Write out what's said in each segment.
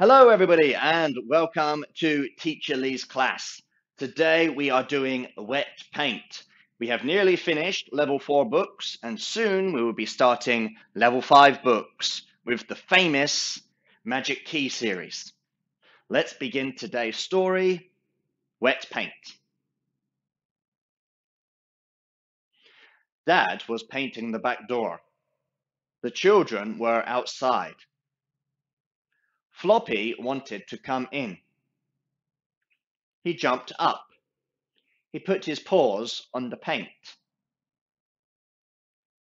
Hello, everybody, and welcome to Teacher Lee's class. Today we are doing wet paint. We have nearly finished level four books, and soon we will be starting level five books with the famous Magic Key series. Let's begin today's story Wet Paint. Dad was painting the back door. The children were outside. Floppy wanted to come in. He jumped up. He put his paws on the paint.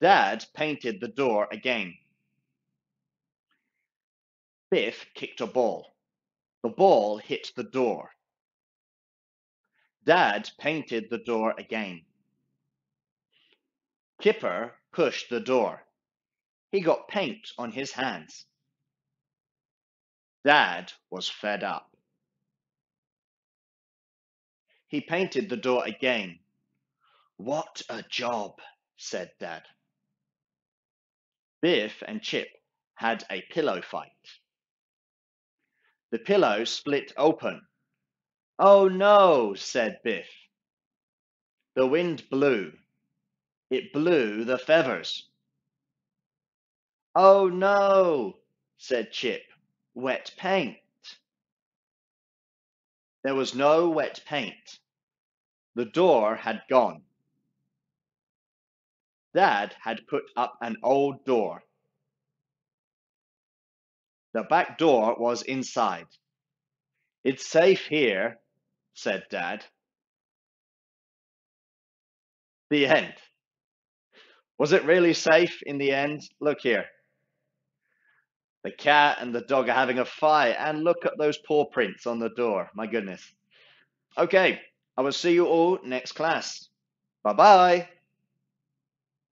Dad painted the door again. Biff kicked a ball. The ball hit the door. Dad painted the door again. Kipper pushed the door. He got paint on his hands. Dad was fed up. He painted the door again. What a job, said Dad. Biff and Chip had a pillow fight. The pillow split open. Oh no, said Biff. The wind blew. It blew the feathers. Oh no, said Chip wet paint. There was no wet paint. The door had gone. Dad had put up an old door. The back door was inside. It's safe here, said Dad. The end. Was it really safe in the end? Look here. The cat and the dog are having a fight, and look at those paw prints on the door. My goodness. Okay, I will see you all next class. Bye bye.